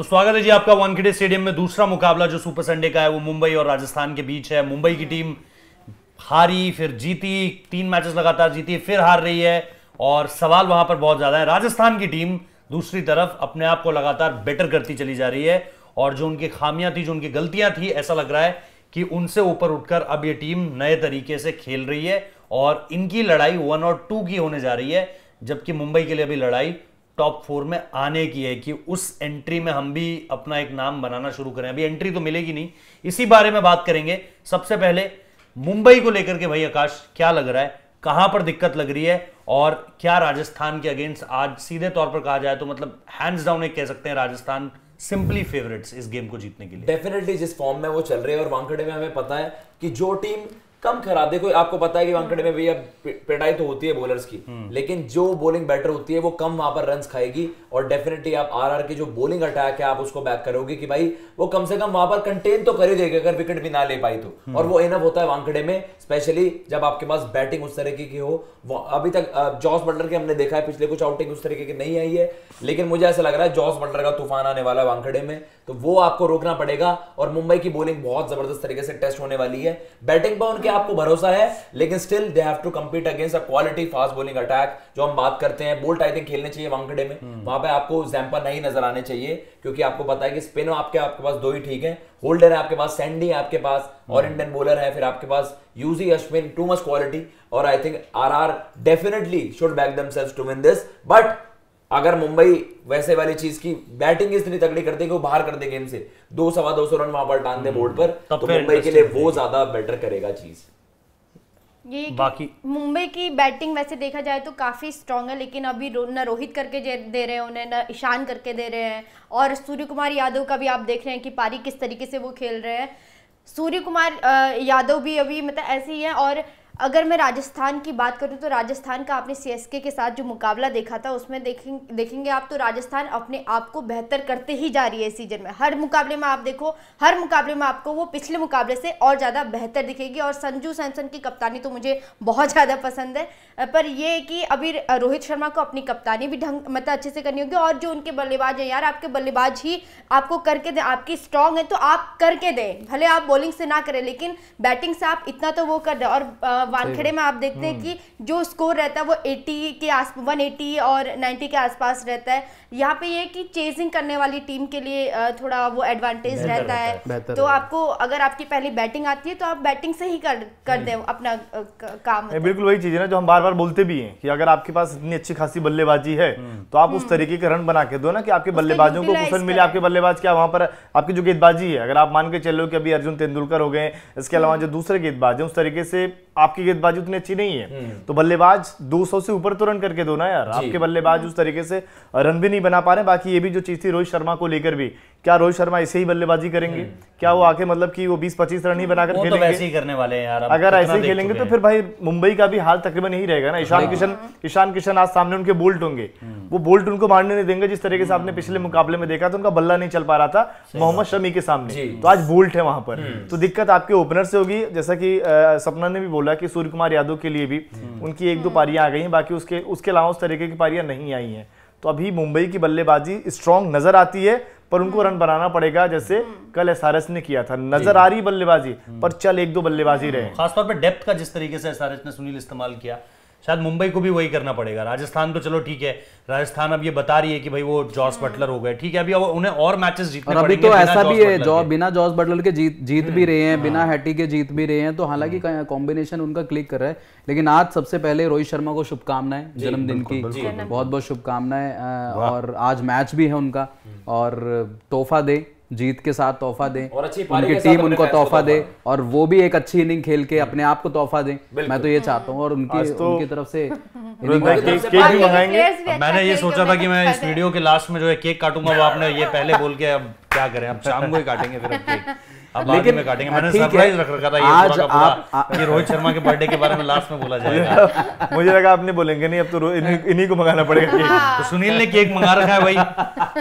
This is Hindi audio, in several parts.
तो स्वागत है जी आपका वानखेड़े स्टेडियम में दूसरा मुकाबला जो सुपर संडे का है, वो मुंबई और राजस्थान के बीच है। मुंबई की टीम हारी, फिर जीती, तीन मैचेस लगातार जीती, फिर हार रही है और सवाल वहाँ पर बहुत ज़्यादा है। राजस्थान की टीम दूसरी तरफ़ अपने आप को लगातार बेटर करती चली जा रही है और जो उनकी खामियाँ थी, जो उनकी गलतियाँ थी, ऐसा लग रहा है कि उनसे ऊपर उठकर अब ये टीम नए तरीके से खेल रही है और इनकी लड़ाई वन और टू की होने जा रही है, जबकि मुंबई के लिए अभी लड़ाई टॉप फोर में आने की है कि उस एंट्री में हम भी अपना एक नाम बनाना शुरू करें। अभी एंट्री तो मिलेगी नहीं। इसी बारे में बात करेंगे। सबसे पहले मुंबई को लेकर के भाई आकाश, क्या लग रहा है? कहाँ पर दिक्कत लग रही है? और क्या राजस्थान के अगेंस्ट आज सीधे तौर पर कहा जाए तो मतलब हैंड्स डाउन एक कह सकते हैं राजस्थान सिंपली फेवरेट्स इस गेम को जीतने के लिए। डेफिनेटली जिस फॉर्म में वो चल रहे हैं और वानखेड़े में हमें पता है कि जो टीम कम खराब देखो आपको पता है कि वानखेड़े में भैया पिटाई तो होती है बॉलर्स की हम्म। लेकिन जो बॉलिंग बैटर होती है वो कम वहाँ पर रन्स खाएगी और डेफिनेटली आप आरआर की जो बॉलिंग अटैक है आप उसको बैक करोगे कि भाई वो कम से कम वहाँ पर कंटेन तो कर ही देगा अगर विकेट भी ना ले पाई तो हम्म। और वो इनफ होता है वानखेड़े में स्पेशली जब आपके पास बैटिंग उस तरीके की हो अभी तक जॉस बटलर के हमने देखा है पिछले कुछ आउटिंग उस तरीके की नहीं आई है लेकिन मुझे ऐसा लग रहा है जॉस बटलर का तूफ़ान आने वाला है वानखेड़े में तो वो आपको रोकना पड़ेगा और मुंबई की बॉलिंग बहुत ज़बरदस्त तरीके से टेस्ट होने वाली है बैटिंग पर उनके आपको भरोसा है लेकिन still they have to compete against a quality fast bowling attack जो हम बात करते हैं बोल्ट आई थिंक खेलने चाहिए वानखेड़े में। वहाँ पे आपको जैम्पा नहीं नज़र आने चाहिए क्योंकि आपको पता है कि स्पिन आपके आपके पास दो ही ठीक है होल्डर है आपके पास सैंडी है आपके पास और इंडियन बॉलर है फिर आपके पास UG Ashwin too much quality और I think R R definitely should back themselves to win this but अगर मुंबई वैसे वाली चीज़ की बैटिंग इतनी तगड़ी कर दे कि वो बाहर कर दे गेम से दो सवा दो सौ रन वहाँ पर टांग दे बोर्ड पर तो मुंबई के लिए वो ज़्यादा बेटर करेगा चीज़। ये बाकी- मुंबई की बैटिंग वैसे देखा जाए तो काफ़ी स्ट्रांग है लेकिन अभी रो- न रोहित करके दे रहे हैं उन्हें न ईशान करके दे रहे हैं और सूर्य कुमार यादव का भी आप देख रहे हैं कि पारी किस तरीके से वो खेल रहे हैं। सूर्य कुमार यादव भी अभी मतलब ऐसे ही हैं और अगर मैं राजस्थान की बात करूँ तो राजस्थान का आपने सीएसके के साथ जो मुकाबला देखा था, उसमें देखें, देखेंगे आप तो राजस्थान अपने आप को बेहतर करते ही जा रही है सीज़न में। हर मुकाबले में आप देखो, हर मुकाबले में आपको वो पिछले मुकाबले से और ज़्यादा बेहतर दिखेगी। और संजू सैमसन की कप्तानी तो मुझे बहुत ज़्यादा पसंद है। पर ये कि अभी रोहित शर्मा को अपनी कप्तानी भी ढंग मतलब अच्छे से करनी होगी। और जो उनके बल्लेबाज हैं यार, आपके बल्लेबाज ही आपको करके दें, आपकी स्ट्रांग है तो आप करके दें। भले आप बॉलिंग से ना करें, लेकिन बैटिंग से आप इतना तो वो कर दें। और वानखेड़े में आप देखते हैं कि जो स्कोर रहता है वो 80 के आस 180 और 90 के आसपास रहता है। यहाँ पे ये कि चेजिंग करने वाली टीम के लिए थोड़ा वो एडवांटेज रहता रहता है। है। तो आपको अगर आपकी पहली बैटिंग आती है तो आप बैटिंग से ही कर कर दें अपना काम बिल्कुल वही चीज़ है ना जो हम बार बार बोलते भी हैं कि अगर आपके पास इतनी अच्छी खासी बल्लेबाजी है तो आप उस तरीके के रन बना के दो ना कि आपके बल्लेबाजों को कुशन मिले आपके बल्लेबाज क्या वहाँ पर आपकी जो गेंदबाजी है अगर आप मान के चलो कि अभी अर्जुन तेंदुलकर हो गए इसके अलावा जो दूसरे गेंदबाज हैं उस तरीके से आपकी गेंदबाजी उतनी अच्छी नहीं है। तो बल्लेबाज 200 से ऊपर तो रन करके दो ना यार। आपके बल्लेबाज उस तरीके से रन भी नहीं बना पा रहे बाकी ये भी जो चीज़ थी रोहित शर्मा को लेकर भी क्या रोहित शर्मा ऐसे ही बल्लेबाजी करेंगे? क्या वो आके मतलब कि वो 20-25 रन ही बनाकर वो तो खेलेंगे? वैसे ही करने वाले हैं यार अगर ऐसे ही खेलेंगे तो फिर भाई मुंबई का भी हाल तकरीबन यही रहेगा ना। ईशान किशन ईशान किशन आज सामने उनके बोल्ट होंगे। वो बोल्ट उनको मारने नहीं देंगे जिस तरीके से आपने पिछले मुकाबले में देखा तो उनका बल्ला नहीं चल पा रहा था मोहम्मद शमी के सामने। तो आज बोल्ट है वहाँ पर। तो दिक्कत आपके ओपनर से होगी जैसा कि सपना ने भी बोला कि सूर्य कुमार यादव के लिए भी उनकी एक दो पारियाँ आ गई हैं बाकी उसके उसके अलावा उस तरीके की पारियाँ नहीं आई हैं। तो अभी मुंबई की बल्लेबाजी स्ट्रांग नज़र आती है पर उनको रन बनाना पड़ेगा जैसे कल एसआरएस ने किया था। नज़र आ रही बल्लेबाजी पर चल एक दो बल्लेबाजी रहे। खासतौर पर डेप्थ का जिस तरीके से एसआरएस ने सुनील इस्तेमाल किया शायद मुंबई को भी वही करना पड़ेगा। राजस्थान तो चलो ठीक है। राजस्थान अब ये बता रही है कि भाई वो जॉस बटलर हो गए। ठीक है अभी अब उन्हें और मैचेस जीतने और अभी पड़ेंगे तो ऐसा भी है जो। बिना जॉस बटलर के जीत जीत भी रहे हैं बिना हैटी के जीत भी रहे हैं तो हालाँकि कॉम्बिनेशन उनका क्लिक कर रहा है। लेकिन आज सबसे पहले रोहित शर्मा को शुभकामनाएँ जन्मदिन की। बहुत बहुत शुभकामनाएँ और आज मैच भी है उनका। और तोहफा दे। जीत के साथ तोहफा दें और अच्छी उनकी टीम उनको तोहफा दे और वो भी एक अच्छी इनिंग खेल के अपने आप को तोहफा दें। मैं तो ये चाहता हूँ और उनकी तो- उनकी तरफ़ से अच्छा मैंने ये सोचा था कि मैं इस वीडियो के लास्ट में जो है केक काटूँगा वो आपने ये पहले बोल के अब क्या करें? अब शाम को ही काटेंगे फिर अब केक। अब लेकिन, में काटेंगे। मैंने सरप्राइज़ रख रखा था ये आज पूरा का आप- पूरा कि रोहित शर्मा के बर्थडे के बारे में लास्ट में बोला जाएगा। मुझे लगा आपने बोलेंगे नहीं अब तो इन्हीं इन्हीं को मंगाना पड़ेगा केक। तो सुनील ने केक मंगा रखा है भाई।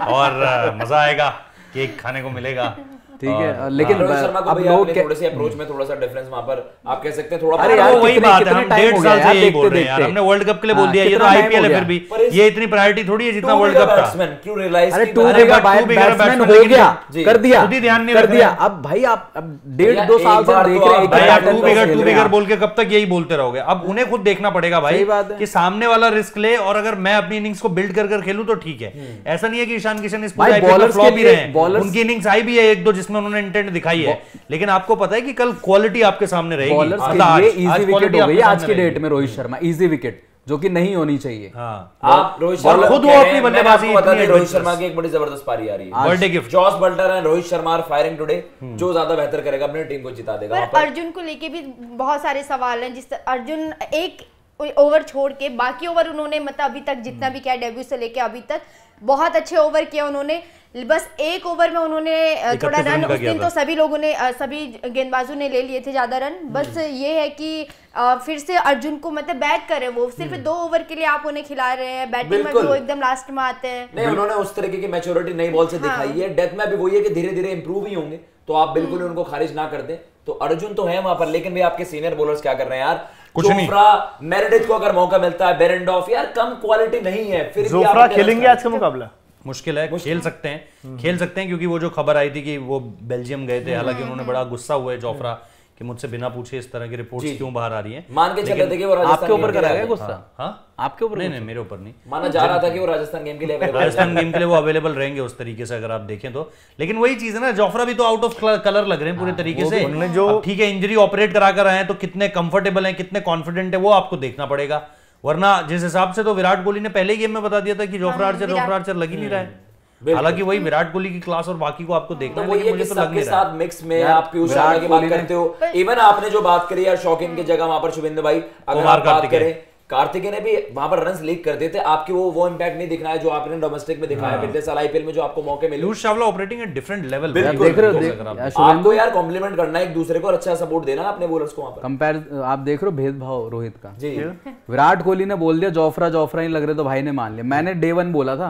और मज़ा आएगा। केक खाने को मिलेगा। ठीक है? लेकिन रोहित शर्मा को अब लोग थोड़े से अप्रोच में थोड़ा सा डिफरेंस वहाँ पर आप कह सकते हैं थोड़ा अरे यार, वही बात है हम डेढ़ साल से यही बोल रहे हैं यार। हमने वर्ल्ड कप के लिए बोल हाँ, दिया ये तो आईपीएल है फिर भी। ये इतनी प्रायोरिटी थोड़ी है जितना वर्ल्ड कप था क्यों realize अरे की टू बिगर बैट्समैन हो गया कर दिया खुद ही ध्यान नहीं कर दिया। अब भाई आप अब डेढ़ दो साल से देख तो रहे हैं भाई आप टू बिगर टू बिगर बोल के कब तक यही बोलते रहोगे? अब उन्हें खुद देखना पड़ेगा भाई कि सामने वाला रिस्क ले और अगर मैं अपनी इनिंग्स को बिल्ड कर कर खेलूं तो ठीक है। ऐसा नहीं है कि ईशान किशन इस पूरे के ही रहे हैं उनकी इनिंग्स आई भी है एक दो जिसमें उन्होंने इंटेंट दिखाई है। लेकिन आपको पता है कि कल क्वालिटी आपके सामने रहेगी। आज- लिए आज इजी विकेट हो गई आज की डेट में रोहित शर्मा इजी विकेट जो कि नहीं होनी चाहिए। हाँ। आप रोहित शर्मा खुद वो अपनी बल्लेबाजी रोहित शर्मा की एक बड़ी ज़बरदस्त पारी आ रही है। Birthday gift Jos Buttler and Rohit Sharma are firing today जो ज़्यादा बेहतर करेगा अपनी टीम को जिता देगा। पर अर्जुन को लेके भी बहुत सारे सवाल हैं जिस अर्जुन एक ओवर छोड़ के बाकी ओवर उन्होंने मतलब अभी तक जितना भी किया डेब्यू से लेके अभी तक बहुत अच्छे ओवर किए उन्होंने। बस एक ओवर में उन्होंने थोड़ा रन उस दिन तो सभी लोगों ने सभी गेंदबाजों ने ले लिए थे ज़्यादा रन बस ये है कि फिर से अर्जुन को मतलब बैट करे वो। सिर्फ़ दो ओवर के लिए आप उन्हें खिला रहे हैं बैटिंग में भी वो एकदम लास्ट में आते हैं। नहीं उन्होंने उस तरीके की मैच्योरिटी नई बॉल से हाँ। दिखाई है। डेथ में भी वही है कि धीरे धीरे इंप्रूव ही होंगे तो आप बिल्कुल उनको खारिज ना कर दें। तो अर्जुन तो है वहाँ पर लेकिन भी आपके सीनियर बॉलर्स क्या कर रहे हैं यार? कुछ नहीं। जोफ्रा मेरेडिथ को अगर मौका मिलता है बेरेंडॉफ यार कम क्वालिटी नहीं है फिर जोफ्रा खेलेंगे आज का मुकाबला? मुश्किल है मुश्किल। खेल सकते हैं। खेल सकते हैं क्योंकि वो जो खबर आई थी कि वो बेल्जियम गए थे हालाँकि उन्होंने बड़ा गुस्सा हुआ है जोफ्रा। कि मुझसे बिना पूछे इस तरह की रिपोर्ट्स क्यों बाहर आ रही हैं? मान के चल रहे थे कि वो आपके ऊपर कराया गया गुस्सा? हाँ। आपके ऊपर नहीं नहीं मेरे ऊपर नहीं। माना जा रहा था कि वो राजस्थान गेम के लिए राजस्थान गेम के लिए वो अवेलेबल रहेंगे उस तरीके से अगर आप देखें तो। लेकिन वही चीज़ है ना जोफ्रा भी तो आउट ऑफ़ कलर लग रहे हैं पूरे तरीके से। उन्होंने जो- ठीक है इंजरी ऑपरेट करा कर आए हैं तो कितने कंफर्टेबल हैं कितने कॉन्फिडेंट है वो आपको देखना पड़ेगा। वरना जिस हिसाब से तो विराट कोहली ने पहले ही गेम में बता दिया था कि जोफ्रा आर्चर जोफ्रा आर्चर लग ही नहीं रहा है। हालाँकि वही विराट कोहली की क्लास और बाकी को आपको देखना तो है है कि मुझे तो लग सबके रहा। है साथ मिक्स में आप पीयूष शर्मा की बात करते हो। इवन आपने जो बात करी यार शौकीन की जगह वहाँ पर शुभेंद्र भाई अगर आप बात करें कार्तिकेय ने भी वहाँ पर रन लीक कर दिए थे। आपकी वो वो इंपैक्ट नहीं दिख रहा है जो आपने डोमेस्टिक में दिखाया। हाँ। पिछले साल आईपीएल में जो आपको मौके मिले। Chawla operating at different level देख रहे हो आपको यार कॉम्प्लीमेंट करना एक दूसरे को और अच्छा सपोर्ट देना अपने बॉलर्स को वहाँ पर। कंपेयर आप देख रहे हो भेदभाव रोहित का। जी। विराट कोहली ने बोल दिया जोफ्रा जोफ्रा ही लग रहे तो भाई ने मान लिया। मैंने डे वन बोला था।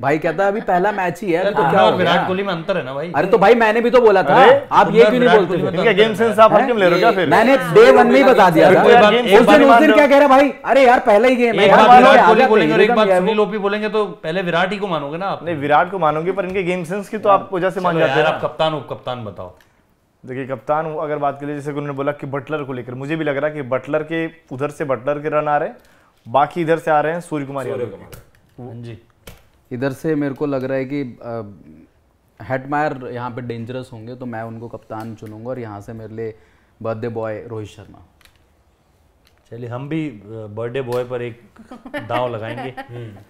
भाई कहता है अभी पहला मैच ही है तो क्या विराट कोहली में अंतर है ना भाई। अरे तो भाई मैंने भी तो बोला था। आप ये क्यों नहीं बोलते? गेम सेंस आप ले रहे हो क्या फिर? मैंने डे वन में ही बता दिया था। तो उस दिन क्या कह रहा भाई? अरे यार पहला ही गेम एक बार विराट कोहली बोलेंगे और एक बार सुनील ओपी बोलेंगे तो पहले विराट ही को मानोगे ना आप? नहीं विराट को मानोगे पर इनके गेम सेंस की तो आप वजह से मान जाते हैं। आप कप्तान उप कप्तान बताओ। देखिए कप्तान अगर बात करें जैसे उन्होंने बोला कि बटलर को लेकर। मुझे भी लग रहा है कि बटलर के उधर से बटलर के रन आ रहे हैं बाकी इधर से आ रहे हैं सूर्य कुमार यादव। हाँ जी। इधर से मेरे को लग रहा है कि हेटमायर यहाँ पे डेंजरस होंगे तो मैं उनको कप्तान चुनूँगा और यहाँ से मेरे लिए बर्थडे बॉय रोहित शर्मा। चलिए हम भी बर्थडे बॉय पर एक दाव लगाएँगे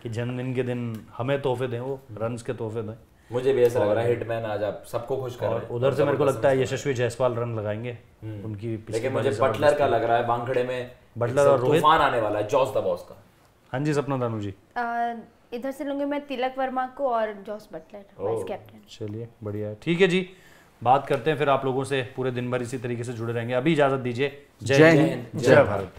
कि जन्मदिन के दिन हमें तोहफे दें वो रन के तोहफे दें। मुझे भी ऐसा लग रहा है हिटमैन आज आप सबको खुश कर रहे और उधर से मेरे को लगता है यशस्वी जायसवाल रन लगाएँगे। उनकी लेकिन मुझे बटलर का लग रहा है वानखड़े में बटलर और रोहित? तूफ़ान आने वाला है जॉस द बॉस का। हाँ जी सपना दानू जी। इधर से लूँगी मैं तिलक वर्मा को और जॉस बटलर वाइस कैप्टन चलिए बढ़िया ठीक है जी बात करते हैं फिर आप लोगों से पूरे दिन भर इसी तरीके से जुड़े रहेंगे। अभी इजाज़त दीजिए। जय हिंद। जय भारत।